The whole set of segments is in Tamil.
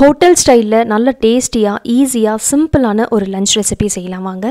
ஹோட்டல் ஸ்டைலில் நல்ல டேஸ்டியாக ஈஸியாக சிம்பிளான ஒரு லஞ்ச் ரெசிபி செய்யலாம் வாங்க.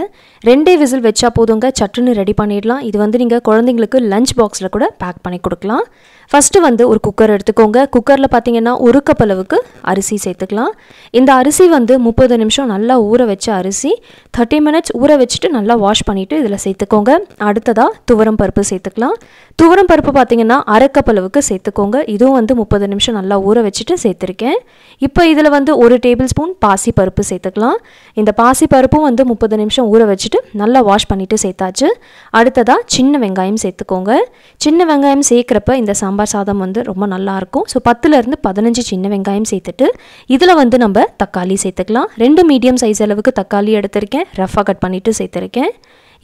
ரெண்டே விசில் வச்சா போதுங்க. சட்டுன்னு ரெடி பண்ணிடலாம். இது வந்து நீங்கள் குழந்தைங்களுக்கு லஞ்ச் பாக்ஸில் கூட பேக் பண்ணி கொடுக்கலாம். ஃபஸ்ட்டு வந்து ஒரு குக்கர் எடுத்துக்கோங்க. குக்கரில் பார்த்தீங்கன்னா ஒரு கப் அளவுக்கு அரிசி சேர்த்துக்கலாம். இந்த அரிசி வந்து முப்பது நிமிஷம் நல்லா ஊற வச்ச அரிசி தேர்ட்டி மினிட்ஸ் ஊற வச்சுட்டு நல்லா வாஷ் பண்ணிவிட்டு இதில் சேர்த்துக்கோங்க. அடுத்ததாக துவரம் பருப்பு சேர்த்துக்கலாம். துவரம் பருப்பு பார்த்தீங்கன்னா அரை கப் அளவுக்கு சேர்த்துக்கோங்க. இதுவும் வந்து முப்பது நிமிஷம் நல்லா ஊற வச்சுட்டு சேர்த்துருக்கேன். இப்போ இதில் வந்து ஒரு டேபிள் ஸ்பூன் பாசி பருப்பு சேர்த்துக்கலாம். இந்த பாசி பருப்பும் வந்து முப்பது நிமிஷம் ஊற வச்சுட்டு நல்லா வாஷ் பண்ணிவிட்டு சேர்த்தாச்சு. அடுத்ததாக சின்ன வெங்காயம் சேர்த்துக்கோங்க. சின்ன வெங்காயம் சேர்க்குறப்ப இந்த சாம்பார் சாதம் வந்து ரொம்ப நல்லாயிருக்கும். ஸோ பத்துலேருந்து பதினஞ்சு சின்ன வெங்காயம் சேர்த்துட்டு இதில் வந்து நம்ம தக்காளி சேர்த்துக்கலாம். ரெண்டு மீடியம் சைஸ் அளவுக்கு தக்காளி எடுத்திருக்கேன். ரஃபாக கட் பண்ணிவிட்டு சேர்த்துருக்கேன்.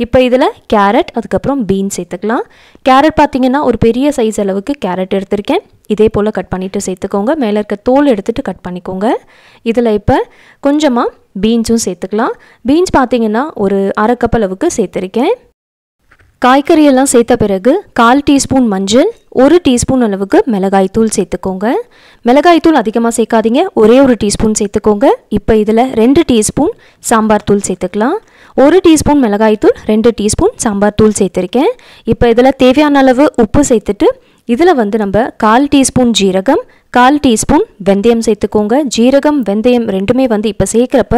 இப்போ இதில் கேரட் அதுக்கப்புறம் பீன்ஸ் சேர்த்துக்கலாம். கேரட் பார்த்தீங்கன்னா ஒரு பெரிய சைஸ் அளவுக்கு கேரட் எடுத்திருக்கேன். இதே போல் கட் பண்ணிவிட்டு சேர்த்துக்கோங்க. மேலே இருக்க தோல் எடுத்துகிட்டு கட் பண்ணிக்கோங்க. இதில் இப்போ கொஞ்சமாக பீன்ஸும் சேர்த்துக்கலாம். பீன்ஸ் பார்த்தீங்கன்னா ஒரு அரை கப் அளவுக்கு சேர்த்துருக்கேன். காய்கறியெல்லாம் சேர்த்த பிறகு கால் டீஸ்பூன் மஞ்சள் ஒரு டீஸ்பூன் அளவுக்கு மிளகாய்த்தூள் சேர்த்துக்கோங்க. மிளகாய்த்தூள் அதிகமாக சேர்க்காதீங்க. ஒரே ஒரு டீஸ்பூன் சேர்த்துக்கோங்க. இப்போ இதில் ரெண்டு டீஸ்பூன் சாம்பார் தூள் சேர்த்துக்கலாம். ஒரு டீஸ்பூன் மிளகாய்த்தூள் ரெண்டு டீஸ்பூன் சாம்பார் தூள் சேர்த்துருக்கேன். இப்போ இதில் தேவையான அளவு உப்பு சேர்த்துட்டு இதில் வந்து நம்ம கால் டீஸ்பூன் ஜீரகம் கால் டீஸ்பூன் வெந்தயம் சேர்த்துக்கோங்க. ஜீரகம் வெந்தயம் ரெண்டுமே வந்து இப்போ சேர்க்குறப்ப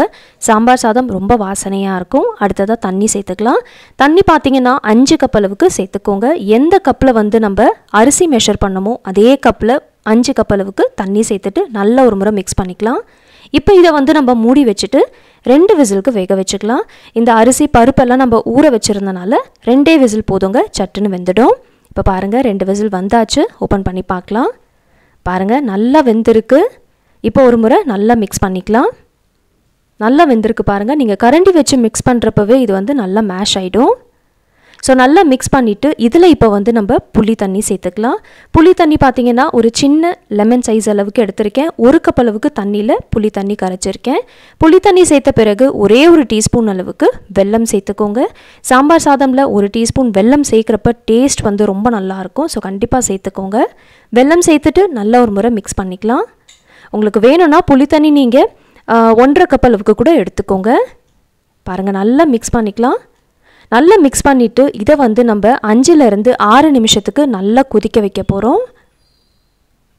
சாம்பார் சாதம் ரொம்ப வாசனையாக இருக்கும். அடுத்ததாக தண்ணி சேர்த்துக்கலாம். தண்ணி பார்த்தீங்கன்னா அஞ்சு கப் அளவுக்கு சேர்த்துக்கோங்க. எந்த கப்பில் வந்து நம்ம அரிசி மெஷர் பண்ணமோ அதே கப்பில் அஞ்சு கப் அளவுக்கு தண்ணி சேர்த்துட்டு நல்ல ஒரு முறை மிக்ஸ் பண்ணிக்கலாம். இப்போ இதை வந்து நம்ம மூடி வச்சுட்டு ரெண்டு விசிலுக்கு வேக வச்சுக்கலாம். இந்த அரிசி பருப்பெல்லாம் நம்ம ஊற வச்சுருந்தனால ரெண்டே விசில் போதுங்க. சட்டுன்னு வெந்துடும். இப்போ பாருங்கள் ரெண்டு விசில் வந்தாச்சு. ஓப்பன் பண்ணி பார்க்கலாம். பாருங்கள் நல்லா வெந்திருக்கு. இப்போ ஒரு முறை நல்லா மிக்ஸ் பண்ணிக்கலாம். நல்லா வெந்திருக்கு பாருங்கள் நீங்கள் கரண்டி வச்சு மிக்ஸ் பண்ணுறப்பவே இது வந்து நல்லா மேஷ் ஆகிடும் ஸோ நல்லா மிக்ஸ் பண்ணிவிட்டு இதில் இப்போ வந்து நம்ம புளி தண்ணி சேர்த்துக்கலாம். புளி தண்ணி பார்த்தீங்கன்னா ஒரு சின்ன லெமன் சைஸ் அளவுக்கு எடுத்திருக்கேன். ஒரு கப் அளவுக்கு தண்ணியில் புளி தண்ணி கரைச்சிருக்கேன். புளி தண்ணி சேர்த்த பிறகு ஒரே ஒரு டீஸ்பூன் அளவுக்கு வெல்லம் சேர்த்துக்கோங்க. சாம்பார் சாதமில் ஒரு டீஸ்பூன் வெல்லம் சேர்க்குறப்ப டேஸ்ட் வந்து ரொம்ப நல்லாயிருக்கும் ஸோ கண்டிப்பாக சேர்த்துக்கோங்க. வெல்லம் சேர்த்துட்டு நல்லா ஒரு முறை மிக்ஸ் பண்ணிக்கலாம். உங்களுக்கு வேணும்னா புளி தண்ணி நீங்கள் ஒன்றரை கப் அளவுக்கு கூட எடுத்துக்கோங்க. பாருங்கள் நல்லா மிக்ஸ் பண்ணிக்கலாம். நல்லா மிக்ஸ் பண்ணிவிட்டு இதை வந்து நம்ம அஞ்சுலேருந்து ஆறு நிமிஷத்துக்கு நல்லா கொதிக்க வைக்க போகிறோம்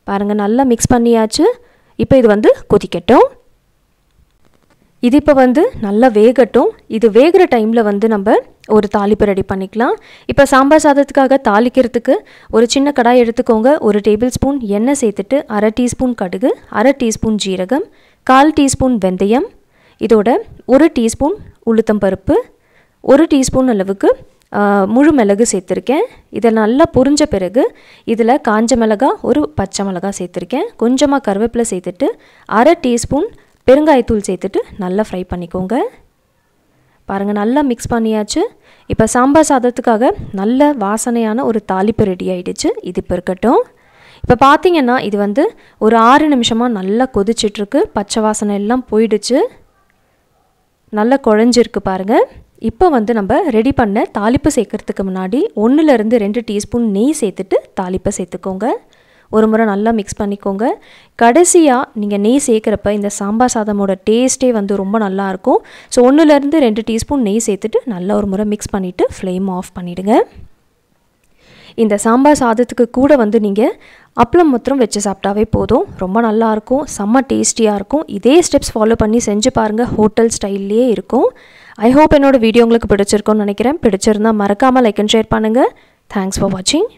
பாருங்கள் நல்லா மிக்ஸ் பண்ணியாச்சு. இப்போ இது வந்து கொதிக்கட்டும். இது இப்போ வந்து நல்லா வேகட்டும். இது வேகிற டைமில் வந்து நம்ம ஒரு தாளிப்பு ரெடி பண்ணிக்கலாம். இப்போ சாம்பார் சாதத்துக்காக தாளிக்கிறதுக்கு ஒரு சின்ன கடாய் எடுத்துக்கோங்க. ஒரு டேபிள் ஸ்பூன் எண்ணெய் சேர்த்துட்டு அரை டீஸ்பூன் கடுகு அரை டீஸ்பூன் ஜீரகம் கால் டீஸ்பூன் வெந்தயம் இதோட ஒரு டீஸ்பூன் உளுத்தம் பருப்பு ஒரு டீஸ்பூன் அளவுக்கு முழு மிளகு சேர்த்துருக்கேன். இதை நல்லா புரிஞ்ச பிறகு இதில் காஞ்ச மிளகா ஒரு பச்சை மிளகா சேர்த்துருக்கேன். கொஞ்சமாக கருவேப்பிலை சேர்த்துட்டு அரை டீஸ்பூன் பெருங்காயத்தூள் சேர்த்துட்டு நல்லா ஃப்ரை பண்ணிக்கோங்க. பாருங்கள் நல்லா மிக்ஸ் பண்ணியாச்சு. இப்போ சாம்பார் சாதத்துக்காக நல்ல வாசனையான ஒரு தாளிப்பு ரெடி ஆகிடுச்சு இது இப்போ இருக்கட்டும். இப்போ பார்த்தீங்கன்னா இது வந்து ஒரு ஆறு நிமிஷமாக நல்லா கொதிச்சிட்ருக்கு. பச்சை வாசனை எல்லாம் போயிடுச்சு. நல்லா குழஞ்சிருக்கு பாருங்கள் இப்போ வந்து நம்ம ரெடி பண்ண தாளிப்பு சேர்க்கறதுக்கு முன்னாடி ஒன்றுலேருந்து ரெண்டு டீஸ்பூன் நெய் சேர்த்துட்டு தாளிப்பை சேர்த்துக்கோங்க. ஒரு முறை நல்லா மிக்ஸ் பண்ணிக்கோங்க. கடைசியாக நீங்கள் நெய் சேர்க்குறப்ப இந்த சாம்பார் சாதமோட டேஸ்ட்டே வந்து ரொம்ப நல்லாயிருக்கும் ஸோ ஒன்றுலேருந்து ரெண்டு டீஸ்பூன் நெய் சேர்த்துட்டு நல்லா ஒரு முறை மிக்ஸ் பண்ணிவிட்டு ஃப்ளேம் ஆஃப் பண்ணிவிடுங்க இந்த சாம்பார் சாதத்துக்கு கூட வந்து நீங்கள் அப்பளம் மாத்திரம் வச்சு சாப்பிட்டாவே போதும். ரொம்ப நல்லாயிருக்கும் செம்ம டேஸ்டியாக இருக்கும். இதே ஸ்டெப்ஸ் ஃபாலோ பண்ணி செஞ்சு பாருங்கள் ஹோட்டல் ஸ்டைல்லையே இருக்கும். ஐ ஹோப் என்னோடய வீடியோ உங்களுக்கு பிடிச்சிருக்கும்னு நினைக்கிறேன். பிடிச்சிருந்தால் மறக்காமல் லைக் அண்ட் ஷேர் பண்ணுங்கள் தேங்க்ஸ் ஃபார் வாட்சிங்